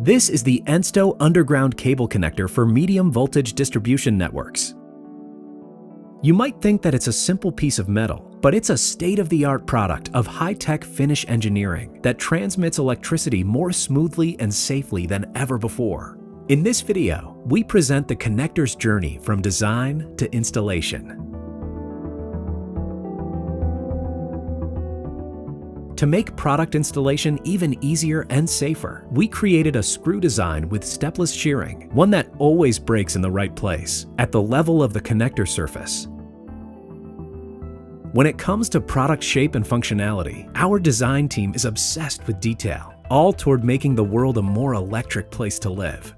This is the Ensto underground cable connector for medium voltage distribution networks. You might think that it's a simple piece of metal, but it's a state-of-the-art product of high-tech Finnish engineering that transmits electricity more smoothly and safely than ever before. In this video, we present the connector's journey from design to installation. To make product installation even easier and safer, we created a screw design with stepless shearing, one that always breaks in the right place, at the level of the connector surface. When it comes to product shape and functionality, our design team is obsessed with detail, all toward making the world a more electric place to live.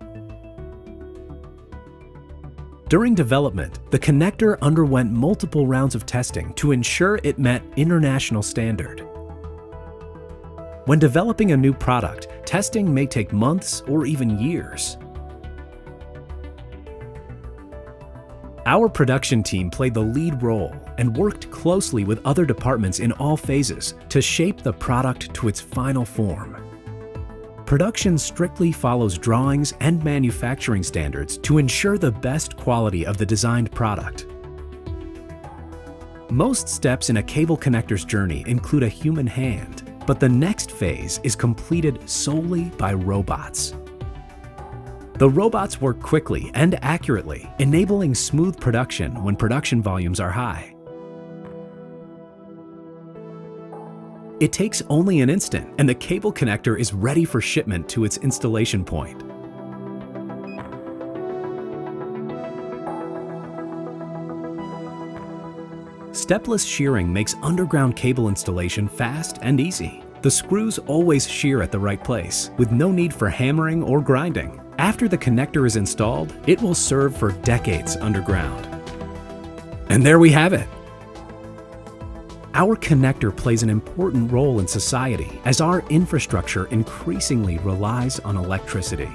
During development, the connector underwent multiple rounds of testing to ensure it met international standard. When developing a new product, testing may take months or even years. Our production team played the lead role and worked closely with other departments in all phases to shape the product to its final form. Production strictly follows drawings and manufacturing standards to ensure the best quality of the designed product. Most steps in a cable connector's journey include a human hand, but the next phase is completed solely by robots. The robots work quickly and accurately, enabling smooth production when production volumes are high. It takes only an instant and the cable connector is ready for shipment to its installation point. Stepless shearing makes underground cable installation fast and easy. The screws always shear at the right place, with no need for hammering or grinding. After the connector is installed, it will serve for decades underground. And there we have it. Our connector plays an important role in society as our infrastructure increasingly relies on electricity.